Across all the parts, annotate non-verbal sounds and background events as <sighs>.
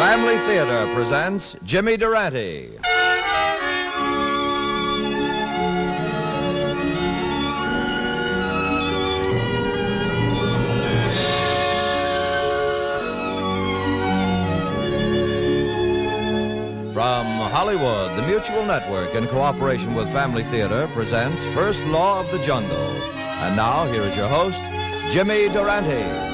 Family Theater presents Jimmy Durante. From Hollywood, the Mutual Network, in cooperation with Family Theater, presents First Law of the Jungle. And now, here is your host, Jimmy Durante.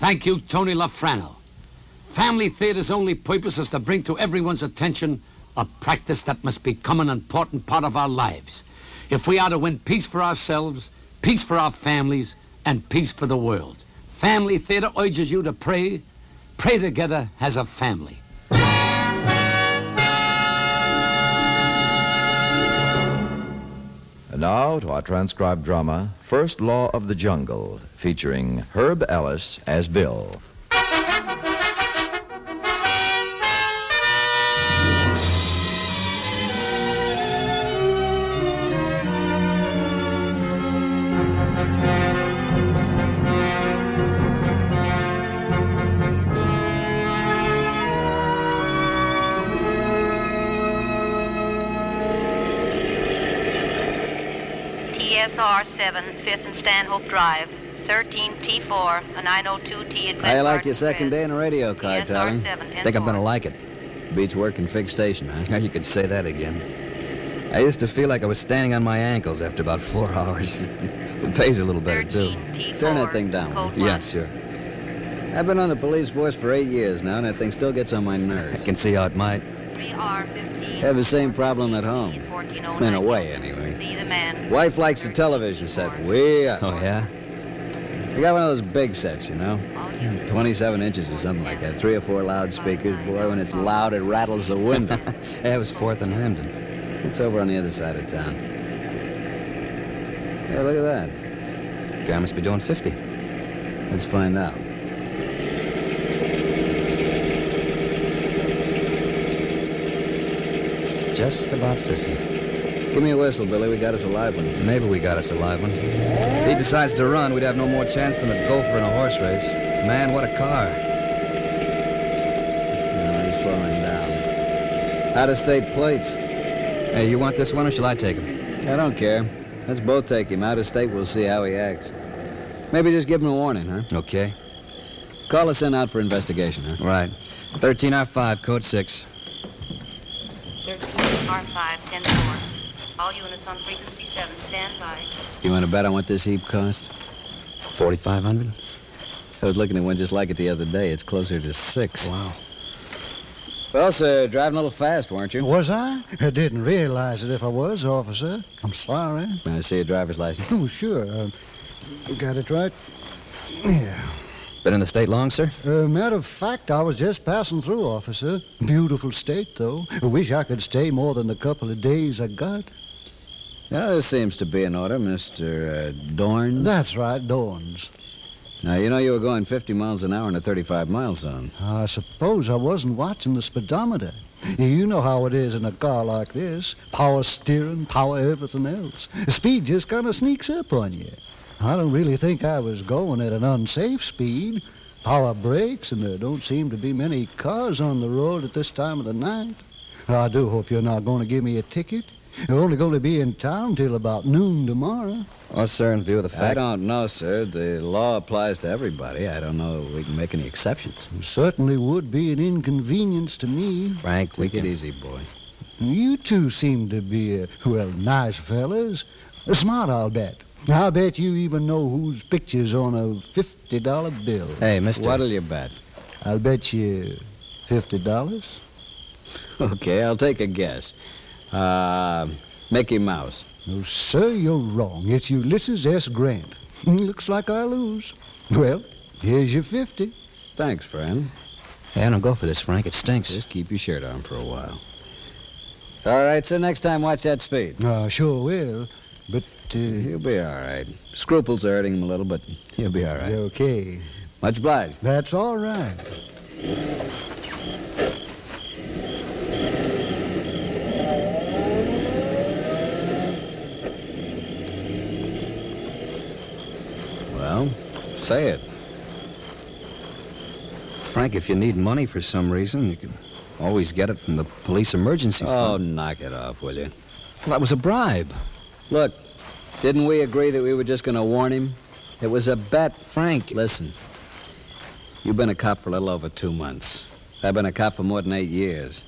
Thank you, Tony LaFrano. Family theater's only purpose is to bring to everyone's attention a practice that must become an important part of our lives. If we are to win peace for ourselves, peace for our families, and peace for the world. Family theater urges you to pray, pray together as a family. Now to our transcribed drama, First Law of the Jungle, featuring Herb Ellis as Bill. 7, 5th and Stanhope Drive, 13T4, a 902T at How you like your second day in a radio car, TSR Tony? 7, Think I'm gonna like it. Beats working fixed station, huh? <laughs> You could say that again. I used to feel like I was standing on my ankles after about four <laughs> hours. it pays a little better, too. Turn that thing down. code Yeah, one. sure. I've been on the police force for eight years now, and that thing still gets on my nerves. <laughs> I can see how it might. 3R15. Have the same problem at home. 1409. In a way, anyway. See the man. Wife likes the television set way up. Oh, yeah? I got one of those big sets, you know? 27 inches or something like that. Three or four loudspeakers. Boy, when it's loud, it rattles the window. <laughs> Yeah, it was Fourth and Hampton. it's over on the other side of town. Hey, look at that. Guy must be doing 50. Let's find out. Just about 50. Give me a whistle, Billy. We got us a live one. Maybe we got us a live one. If he decides to run, we'd have no more chance than a gopher in a horse race. Man, what a car. No, he's slowing down. Out-of-state plates. Hey, you want this one or shall I take him? I don't care. Let's both take him. Out-of-state, we'll see how he acts. Maybe just give him a warning, huh? Okay. Call us in out for investigation, huh? Right. 13R5, code 6. 13R5, 104. All units on frequency 7, stand by. You want to bet on what this heap cost? 4,500? I was looking at one just like it the other day. It's closer to six. Wow. Well, sir, driving a little fast, weren't you? Was I? I didn't realize it if I was, officer. I'm sorry. May I see your driver's license? Oh, sure. Uh, got it right. Yeah. Been in the state long, sir? Uh, matter of fact, I was just passing through, officer. Beautiful state, though. I wish I could stay more than the couple of days I got. Now, this seems to be in order, Mr. Uh, Dorn. That's right, Dorns. Now, you know you were going 50 miles an hour in a 35-mile zone. I suppose I wasn't watching the speedometer. You know how it is in a car like this. Power steering, power everything else. Speed just kind of sneaks up on you. I don't really think I was going at an unsafe speed. Power brakes, and there don't seem to be many cars on the road at this time of the night. I do hope you're not going to give me a ticket. You're only going to be in town till about noon tomorrow. Oh, sir, in view of the fact... I don't know, sir. The law applies to everybody. I don't know if we can make any exceptions. It certainly would be an inconvenience to me. Frank, we Take it easy, boy. You two seem to be, uh, well, nice fellas. Smart, I'll bet. I'll bet you even know whose picture's on a $50 bill. Hey, mister. What'll you bet? I'll bet you $50. <laughs> Okay, I'll take a guess. Uh, Mickey Mouse. No, sir, you're wrong. It's Ulysses S. Grant. <laughs> Looks like I lose. Well, here's your 50. Thanks, friend. Hey, I don't go for this, Frank. It stinks. Just keep your shirt on for a while. All right, so next time watch that speed. I sure will. But, uh, You'll be all right. Scruples are hurting him a little, but you'll be all right. okay. Much obliged. That's all right. Well, say it. Frank, if you need money for some reason, you can always get it from the police emergency Oh, fund. knock it off, will you? Well, that was a bribe. Look, didn't we agree that we were just going to warn him? It was a bet. Frank, Listen, you've been a cop for a little over two months. I've been a cop for more than eight years.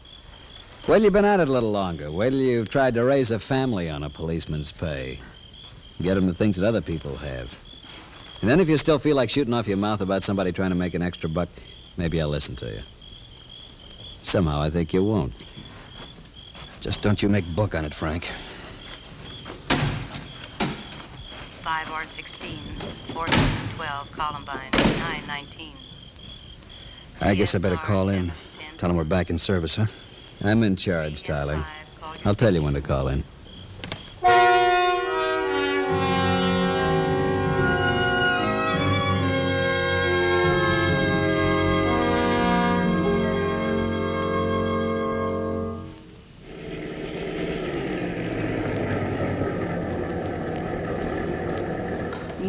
Well, you've been at it a little longer. Wait till you've tried to raise a family on a policeman's pay. Get him the things that other people have. And then if you still feel like shooting off your mouth about somebody trying to make an extra buck, maybe I'll listen to you. Somehow I think you won't. just don't you make book on it, Frank. 5R16, 1412, Columbine, 919. I guess I better call in. Tell them we're back in service, huh? I'm in charge, Tyler. I'll tell you when to call in.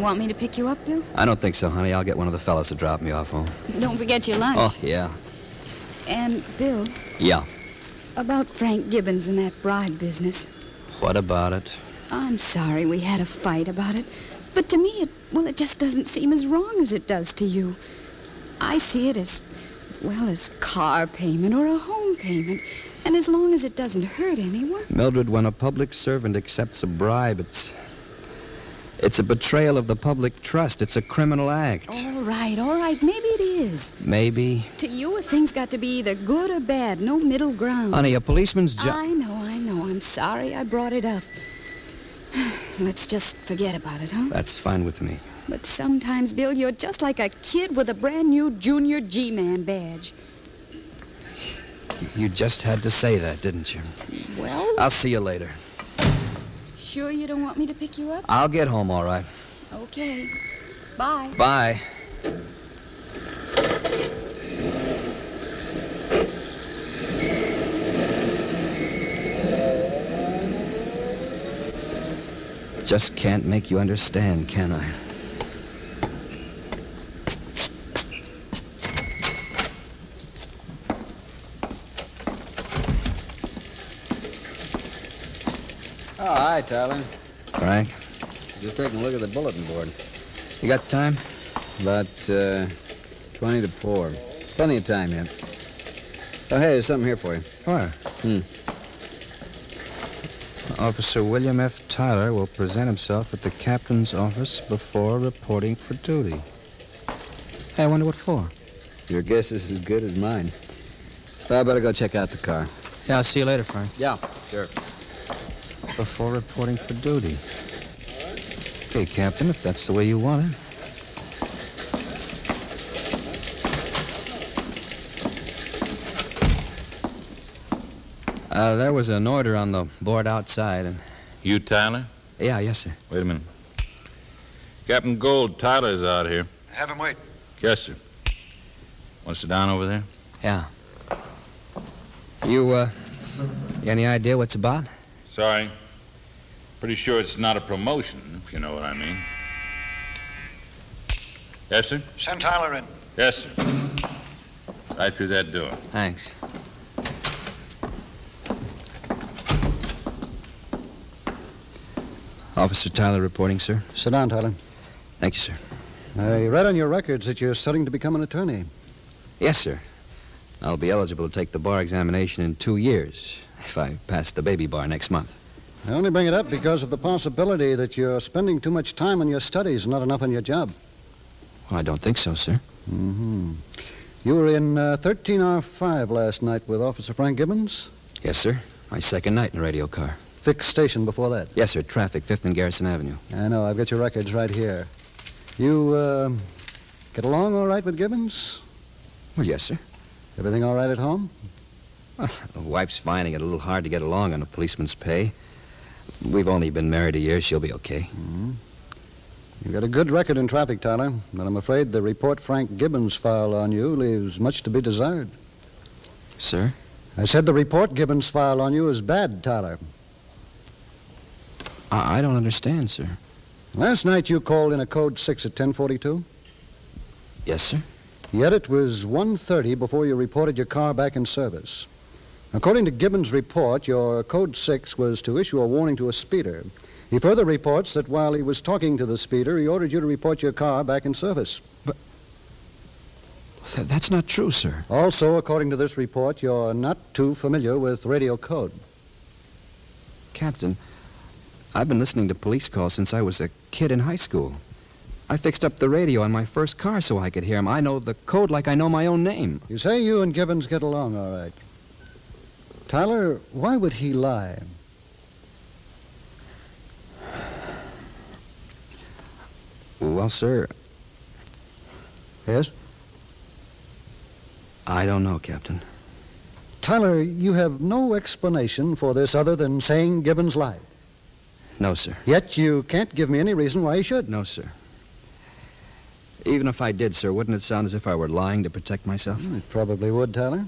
Want me to pick you up, Bill? I don't think so, honey. I'll get one of the fellas to drop me off home. Don't forget your lunch. Oh, yeah. And, Bill, Yeah. about Frank Gibbons and that bride business. What about it? I'm sorry we had a fight about it. But to me, it, well, it just doesn't seem as wrong as it does to you. I see it as, well, as car payment or a home payment. And as long as it doesn't hurt anyone. Mildred, when a public servant accepts a bribe, it's. It's a betrayal of the public trust. It's a criminal act. All right, all right, maybe it is. Maybe. To you, a thing's got to be either good or bad, no middle ground. Honey, a policeman's job. I know, I know. I'm sorry I brought it up. <sighs> Let's just forget about it, huh? That's fine with me. But sometimes, Bill, you're just like a kid with a brand new junior G-Man badge. You just had to say that, didn't you? Well, I'll see you later. Sure you don't want me to pick you up? I'll get home all right. Okay. Bye. Bye. Just can't make you understand, can I? Tyler. Frank, Just taking a look at the bulletin board. you got time? About uh, 20 to 4. Plenty of time yet. Oh, hey, there's something here for you. What? Hmm. Officer William F. Tyler will present himself at the captain's office before reporting for duty. Hey, I wonder what for. Your guess is as good as mine. Well, I better go check out the car. Yeah, I'll see you later, Frank. Yeah, sure. Before reporting for duty. Okay, Captain, if that's the way you want it. Uh, there was an order on the board outside, and You, Tyler? yeah, yes, sir. Wait a minute. Captain Gold, Tyler's out here. Have him wait. Yes, sir. Want to sit down over there? Yeah. You, uh, you any idea what's about? Sorry. Pretty sure it's not a promotion, if you know what I mean. Yes, sir? Send Tyler in. Yes, sir. Right through that door. Thanks. Officer Tyler reporting, sir. Sit down, Tyler. Thank you, sir. I read on your records that you're studying to become an attorney. Yes, sir. I'll be eligible to take the bar examination in two years if I pass the baby bar next month. I only bring it up because of the possibility that you're spending too much time on your studies and not enough on your job. Well, I don't think so, sir. Mm-hmm. You were in uh, 13R5 last night with Officer Frank Gibbons? Yes, sir. My second night in a radio car. Fixed station before that. Yes, sir. Traffic, 5th and Garrison Avenue. I know. I've got your records right here. You uh, get along all right with Gibbons? Well, yes, sir. Everything all right at home? <laughs> The wife's finding it a little hard to get along on a policeman's pay. We've only been married a year. She'll be okay. Hmm. You've got a good record in traffic, Tyler, but I'm afraid the report Frank Gibbons filed on you leaves much to be desired. Sir? I said the report Gibbons filed on you is bad, Tyler. I, I don't understand, sir. Last night you called in a code 6 at 1042? Yes, sir. Yet it was 1.30 before you reported your car back in service. According to Gibbons' report, your code 6 was to issue a warning to a speeder. He further reports that while he was talking to the speeder, he ordered you to report your car back in service. Th- that's not true, sir. Also, according to this report, you're not too familiar with radio code. Captain, I've been listening to police calls since I was a kid in high school. I fixed up the radio on my first car so I could hear hear 'em. I know the code like I know my own name. You say you and Gibbons get along all right. Tyler, why would he lie? Well, sir, Yes? I don't know, Captain. Tyler, you have no explanation for this other than saying Gibbons lied. No, sir. Yet you can't give me any reason why he should. No, sir. Even if I did, sir, wouldn't it sound as if I were lying to protect myself? Hmm, it probably would, Tyler.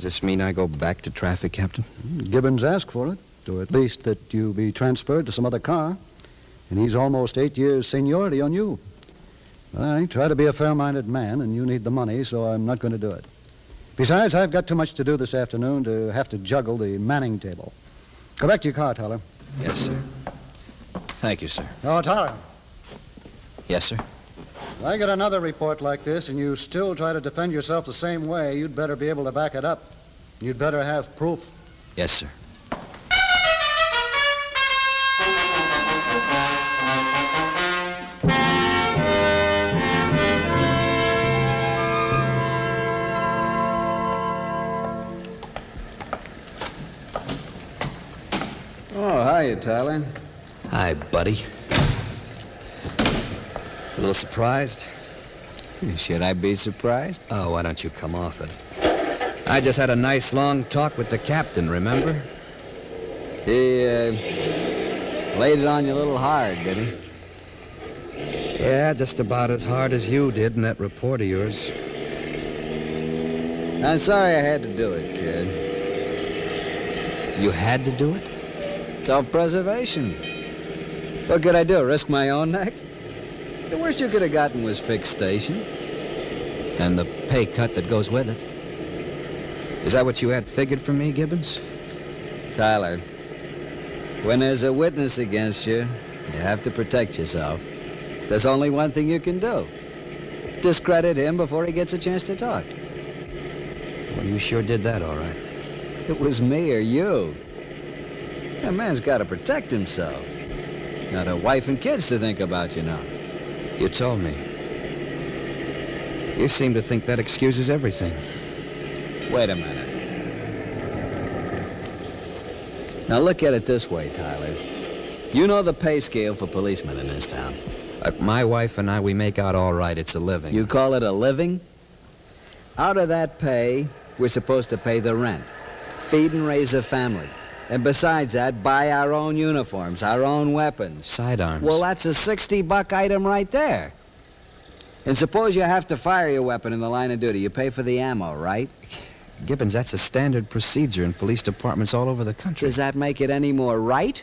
Does this mean I go back to traffic, Captain? Gibbons asked for it, or at least that you be transferred to some other car. And he's almost eight years seniority on you. But I try to be a fair-minded man, and you need the money, so I'm not going to do it. Besides, I've got too much to do this afternoon to have to juggle the Manning table. Go back to your car, Tyler. Yes, sir. Thank you, sir. Oh, Tyler, Yes, sir. If I get another report like this and you still try to defend yourself the same way, you'd better be able to back it up. You'd better have proof. Yes, sir. Oh, hiya, Tyler. Hi, buddy. A little surprised? Should I be surprised? Oh, why don't you come off it? I just had a nice long talk with the captain, remember? He, uh, laid it on you a little hard, did he? Yeah, just about as hard as you did in that report of yours. I'm sorry I had to do it, kid. You had to do it? Self-preservation. What could I do, risk my own neck? The worst you could have gotten was fixed station. And the pay cut that goes with it. Is that what you had figured for me, Gibbons? Tyler, when there's a witness against you, you have to protect yourself. There's only one thing you can do. Discredit him before he gets a chance to talk. Well, you sure did that all right. It was me or you. That man's got to protect himself. Got a wife and kids to think about, you know. You told me. You seem to think that excuses everything. Wait a minute. Now look at it this way, Tyler. You know the pay scale for policemen in this town. Like my wife and I, we make out all right. It's a living. You call it a living? Out of that pay, we're supposed to pay the rent, feed and raise a family. And besides that, buy our own uniforms, our own weapons. Sidearms. Well, that's a 60 buck item right there. And suppose you have to fire your weapon in the line of duty. You pay for the ammo, right? Gibbons, that's a standard procedure in police departments all over the country. Does that make it any more right?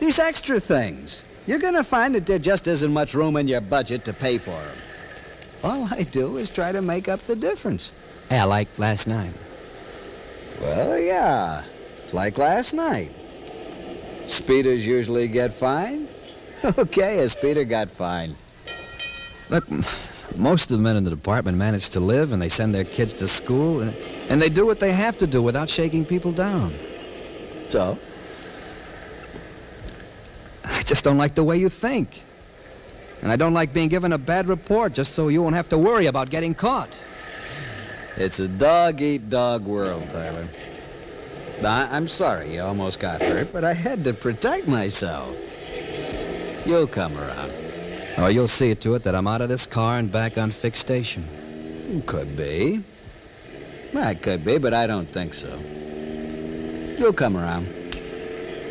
These extra things. You're going to find that there just isn't much room in your budget to pay for them. All I do is try to make up the difference. Yeah, like last night. Well, yeah. It's like last night. Speeders usually get fined. <laughs> Okay, a speeder got fined. Look, most of the men in the department manage to live, and they send their kids to school, and, and they do what they have to do without shaking people down. So? I just don't like the way you think. And I don't like being given a bad report just so you won't have to worry about getting caught. It's a dog-eat-dog world, Tyler. I- I'm sorry you almost got hurt, but I had to protect myself. You'll come around. Or you'll see to it that I'm out of this car and back on fixed station. Could be. That could be, but I don't think so. You'll come around.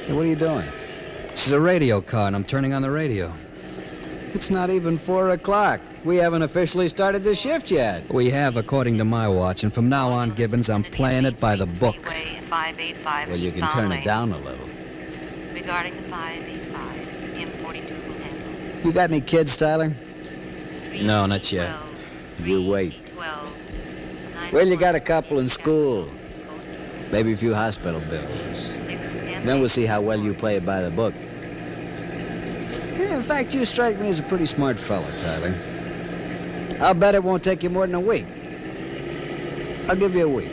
Hey, what are you doing? This is a radio car, and I'm turning on the radio. It's not even four o'clock. We haven't officially started the shift yet. We have, according to my watch, and from now on, Gibbons, I'm playing it by the book. Speedway 585 Well, you can turn it down a little. Regarding the 585, M42 will handle. You got any kids, Tyler? Three, No, not yet. 12, You wait. 12, Well, you got a couple in school. Maybe a few hospital bills. Then we'll see how well you play it by the book. In fact, you strike me as a pretty smart fellow, Tyler. I'll bet it won't take you more than a week. I'll give you a week.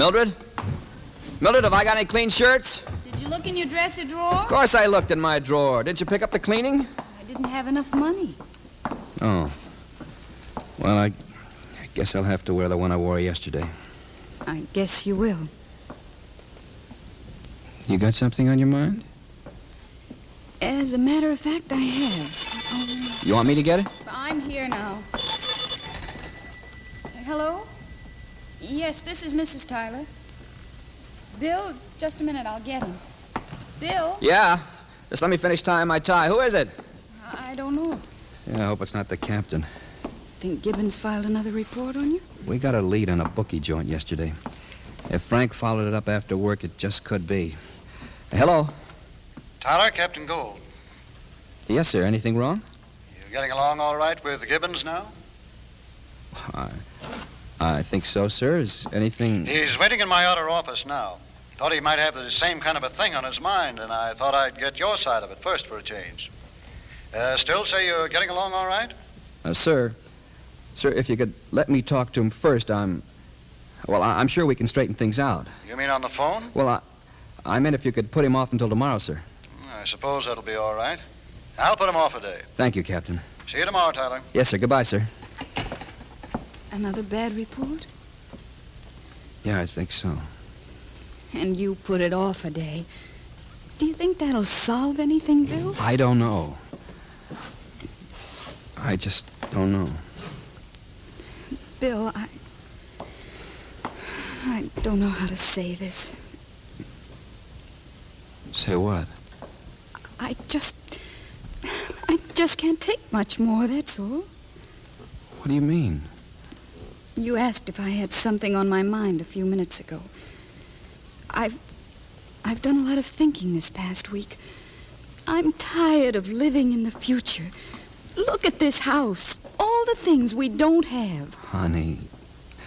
Mildred? Mildred, have I got any clean shirts? Did you look in your dresser drawer? Of course I looked in my drawer. Didn't you pick up the cleaning? I didn't have enough money. Oh. Well, I, I guess I'll have to wear the one I wore yesterday. I guess you will. You got something on your mind? As a matter of fact, I have. Oh, You want me to get it? I'm here now. Hello? Yes, this is Mrs. Tyler. Bill, just a minute, I'll get him. Bill? Yeah. Just let me finish tying my tie. Who is it? I don't know. Yeah, I hope it's not the captain. Think Gibbons filed another report on you? We got a lead on a bookie joint yesterday. If Frank followed it up after work, it just could be. Hello? Tyler, Captain Gold. Yes, sir. Anything wrong? You getting along all right with Gibbons now? I, I think so, sir. Is anything. He's waiting in my outer office now. Thought he might have the same kind of a thing on his mind, and I thought I'd get your side of it first for a change. Uh, still say you're getting along all right? Uh, sir, sir, if you could let me talk to him first, I'm. Well, I, I'm sure we can straighten things out. You mean on the phone? Well, I, I meant if you could put him off until tomorrow, sir. I suppose that'll be all right. I'll put him off a day. Thank you, Captain. See you tomorrow, Tyler. Yes, sir. Goodbye, sir. Another bad report? Yeah, I think so. And you put it off a day. Do you think that'll solve anything, Bill? I don't know. I just don't know. Bill, I. I don't know how to say this. Say what? I just. I just can't take much more, that's all. What do you mean? You asked if I had something on my mind a few minutes ago. I've. I've done a lot of thinking this past week. I'm tired of living in the future. Look at this house. All the things we don't have. Honey.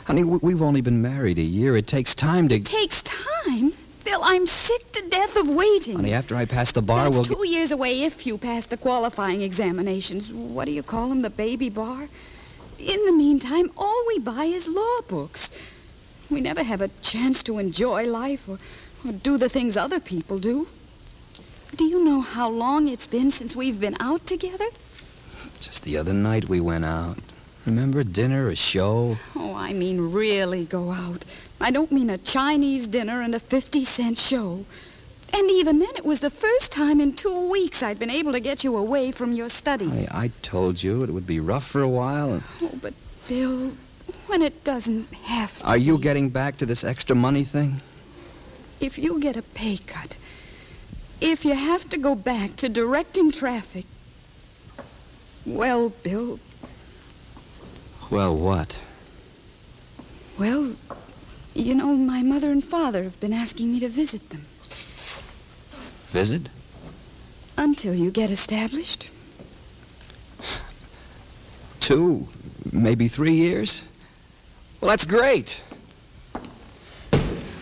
Honey, we've only been married a year. It takes time to. It takes time. Bill, I'm sick to death of waiting. Honey, after I pass the bar, That's we'll. two years away if you pass the qualifying examinations. What do you call them? The baby bar? In the meantime, all buy his law books. We never have a chance to enjoy life or, or do the things other people do. Do you know how long it's been since we've been out together? Just the other night we went out. Remember dinner, a show? Oh, I mean really go out. I don't mean a Chinese dinner and a 50 cent show. And even then, it was the first time in two weeks I'd been able to get you away from your studies. I, I told you it would be rough for a while. and- Oh, but Bill, when it doesn't have to Are you be. getting back to this extra money thing? If you get a pay cut, if you have to go back to directing traffic, well, Bill, Well, what? well, you know, my mother and father have been asking me to visit them Visit? until you get established. Two, maybe three years? Well, that's great.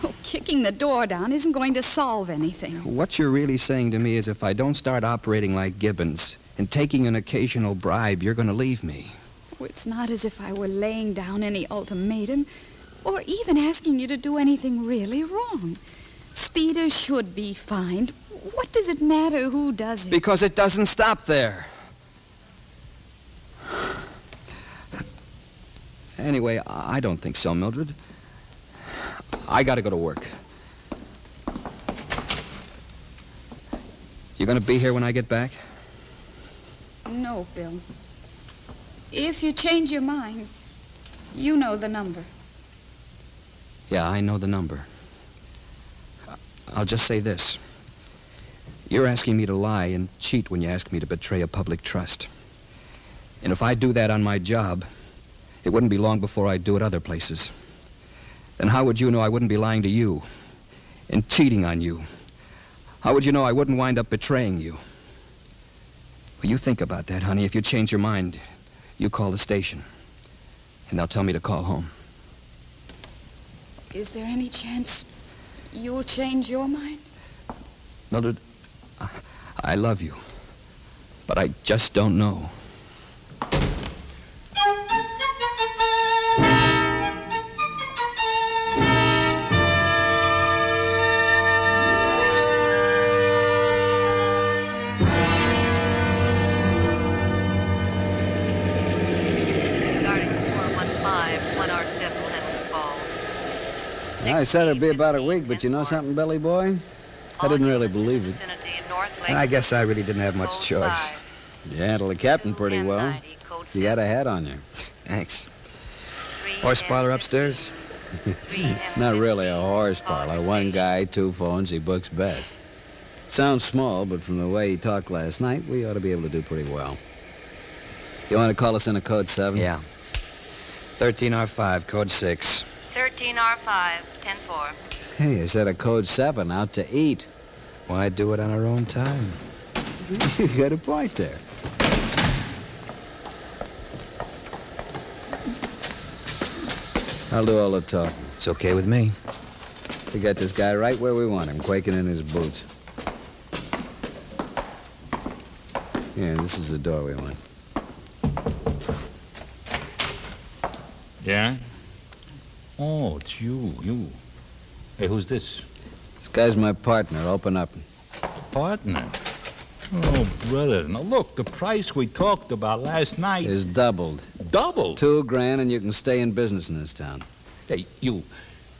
Oh, kicking the door down isn't going to solve anything. What you're really saying to me is if I don't start operating like Gibbons and taking an occasional bribe, you're going to leave me. Oh, it's not as if I were laying down any ultimatum or even asking you to do anything really wrong. Speeders should be fined. What does it matter who does it? Because it doesn't stop there. Anyway, I don't think so, Mildred. I gotta go to work. You gonna be here when I get back? No, Bill. If you change your mind, you know the number. Yeah, I know the number. I'll just say this. You're asking me to lie and cheat when you ask me to betray a public trust. And if I do that on my job, it wouldn't be long before I'd do it other places. Then how would you know I wouldn't be lying to you and cheating on you? How would you know I wouldn't wind up betraying you? Well, you think about that, honey. If you change your mind, you call the station. And they'll tell me to call home. Is there any chance you'll change your mind? Mildred, I, I love you. But I just don't know. I said it'd be about a week, but you know something, Billy Boy? I didn't really believe it. And I guess I really didn't have much choice. You handled the captain pretty well. You got a hat on you. <laughs> Thanks. Horse parlor upstairs? It's <laughs> not really a horse parlor. One guy, two phones, he books bets. Sounds small, but from the way he talked last night, we ought to be able to do pretty well. You want to call us in a code 7? Yeah. 13R5, code 6. 13R5, 10-4. Hey, I said a code 7, out to eat. Why do it on our own time? <laughs> you got a point there. I'll do all the talking. It's okay with me. We got this guy right where we want him, quaking in his boots. Yeah, this is the door we want. Yeah? Oh, it's you, you. Hey, who's this? This guy's my partner. Open up. Partner. Oh, brother. Now, look, the price we talked about last night Is doubled. doubled. Two grand and you can stay in business in this town. Hey, you.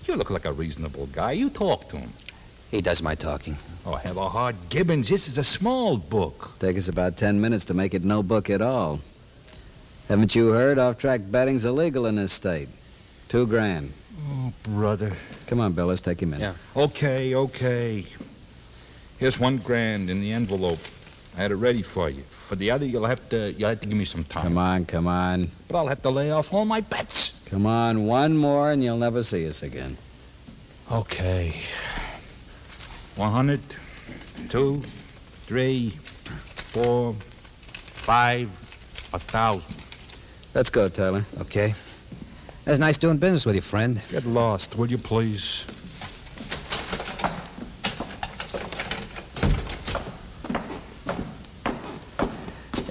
You look like a reasonable guy. You talk to him. He does my talking. Oh, have a heart, Gibbons. This is a small book. Take us about ten minutes to make it no book at all. Haven't you heard off-track betting's illegal in this state? Two grand. Oh, brother. Come on, Bill, let's take him in. Yeah. Okay, okay. Here's one grand in the envelope. I had it ready for you. For the other, you'll have to you'll have to give me some time. Come on, come on. But I'll have to lay off all my bets. Come on, one more and you'll never see us again. Okay. One hundred, two, three, four, five, a thousand. Let's go, Tyler. Okay. It's nice doing business with you, friend. Get lost, will you please?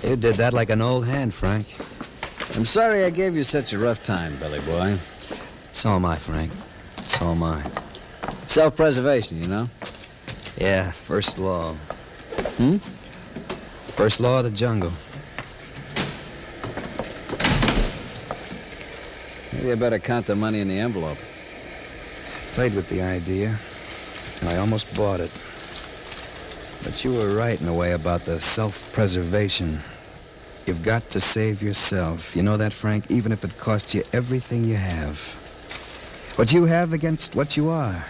You did that like an old hand, Frank. I'm sorry I gave you such a rough time, Billy boy. So am I, Frank. So am I. Self-preservation, you know? Yeah, first law. Hmm? First law of the jungle. Maybe I better count the money in the envelope. Played with the idea, and I almost bought it. But you were right in a way about the self-preservation. You've got to save yourself. You know that, Frank? Even if it costs you everything you have. What you have against what you are.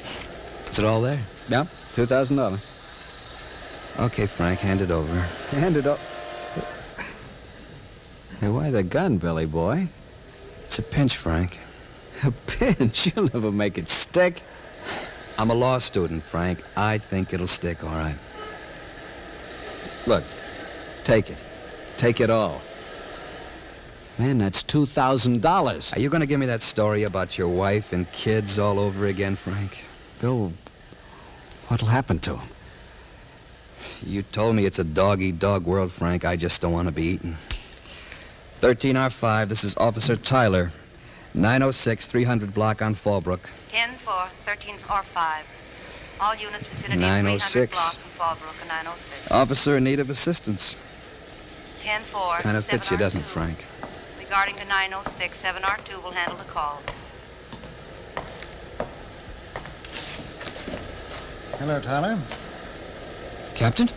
Is it all there? Yeah, $2,000. Okay, Frank, hand it over. Hand it up. Hey, why the gun, Billy boy? It's a pinch, Frank. A pinch? <laughs> You'll never make it stick. I'm a law student, Frank. I think it'll stick, all right. Look, take it. Take it all. Man, that's $2,000. Are you going to give me that story about your wife and kids all over again, Frank? Bill, what'll happen to him? You told me it's a dog-eat-dog world, Frank. I just don't want to be eaten. 13R5, this is Officer Tyler. 906 300 block on Fallbrook. 10-4, 13R5. All units vicinity of 300 906. from Fallbrook 906. Officer in need of assistance. 10-4, Kind of fits you, doesn't it, Frank? Regarding the 906, 7R2 will handle the call. Hello, Tyler. Captain?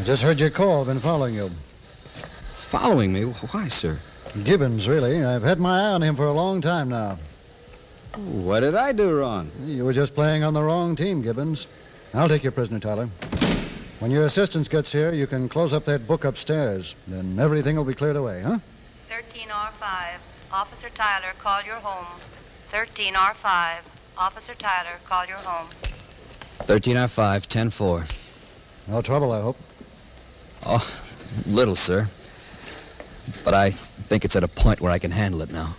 I just heard your call. Been following you. Following me? Why, sir? Gibbons, really. I've had my eye on him for a long time now. What did I do wrong? You were just playing on the wrong team, Gibbons. I'll take your prisoner, Tyler. When your assistant gets here, you can close up that book upstairs. Then everything will be cleared away, huh? 13R5. Officer Tyler, call your home. 13R5. Officer Tyler, call your home. 13R5, 10-4. No trouble, I hope. Oh, little, sir. But I think it's at a point where I can handle it now.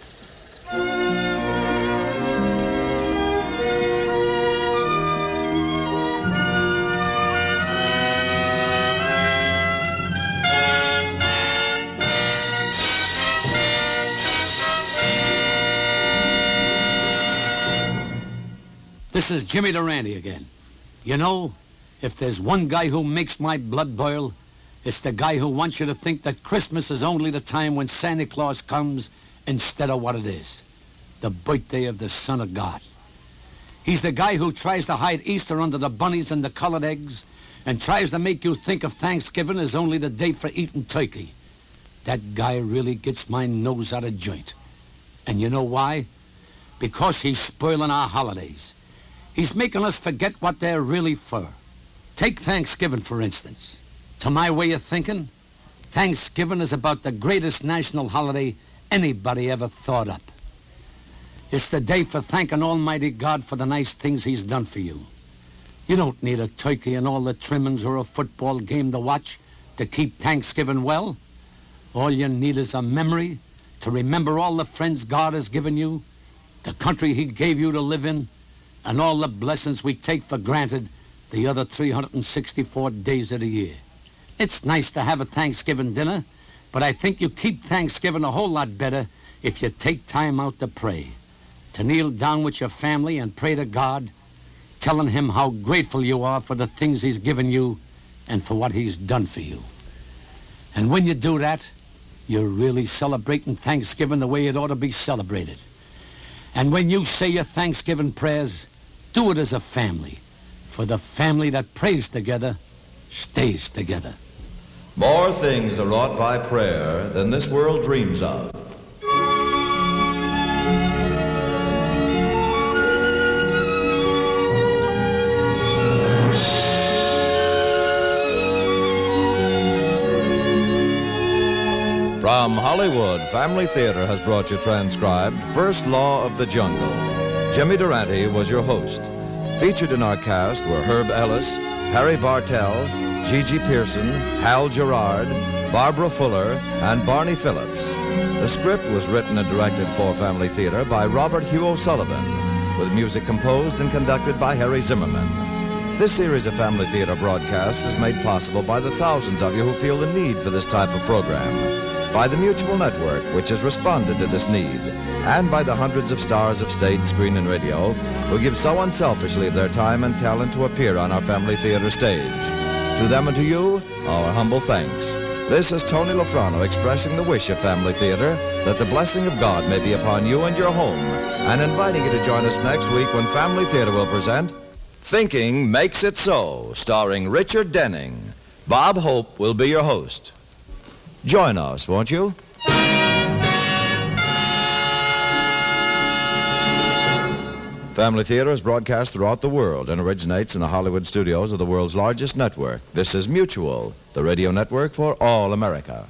This is Jimmy Durante again. You know, if there's one guy who makes my blood boil, it's the guy who wants you to think that Christmas is only the time when Santa Claus comes instead of what it is, the birthday of the Son of God. He's the guy who tries to hide Easter under the bunnies and the colored eggs and tries to make you think of Thanksgiving as only the day for eating turkey. That guy really gets my nose out of joint. And you know why? Because he's spoiling our holidays. He's making us forget what they're really for. Take Thanksgiving, for instance. To my way of thinking, Thanksgiving is about the greatest national holiday anybody ever thought up. It's the day for thanking Almighty God for the nice things he's done for you. You don't need a turkey and all the trimmings or a football game to watch to keep Thanksgiving well. All you need is a memory to remember all the friends God has given you, the country he gave you to live in, and all the blessings we take for granted the other 364 days of the year. It's nice to have a Thanksgiving dinner, but I think you keep Thanksgiving a whole lot better if you take time out to pray, to kneel down with your family and pray to God, telling him how grateful you are for the things he's given you and for what he's done for you. And when you do that, you're really celebrating Thanksgiving the way it ought to be celebrated. And when you say your Thanksgiving prayers, do it as a family. For the family that prays together stays together. More things are wrought by prayer than this world dreams of. From Hollywood, Family Theater has brought you transcribed First Law of the Jungle. Jimmy Durante was your host. Featured in our cast were Herb Ellis, Harry Bartell, GeGe Pearson, Hal Gerard, Barbara Fuller, and Barney Phillips. The script was written and directed for Family Theater by Robert Hugh O'Sullivan, with music composed and conducted by Harry Zimmerman. This series of Family Theater broadcasts is made possible by the thousands of you who feel the need for this type of program, by the Mutual Network, which has responded to this need, and by the hundreds of stars of stage, screen, and radio who give so unselfishly of their time and talent to appear on our Family Theater stage. To them and to you, our humble thanks. This is Tony LaFrano expressing the wish of Family Theater that the blessing of God may be upon you and your home, and inviting you to join us next week when Family Theater will present Thinking Makes It So, starring Richard Denning. Bob Hope will be your host. Join us, won't you? Family Theater is broadcast throughout the world and originates in the Hollywood studios of the world's largest network. This is Mutual, the radio network for all America.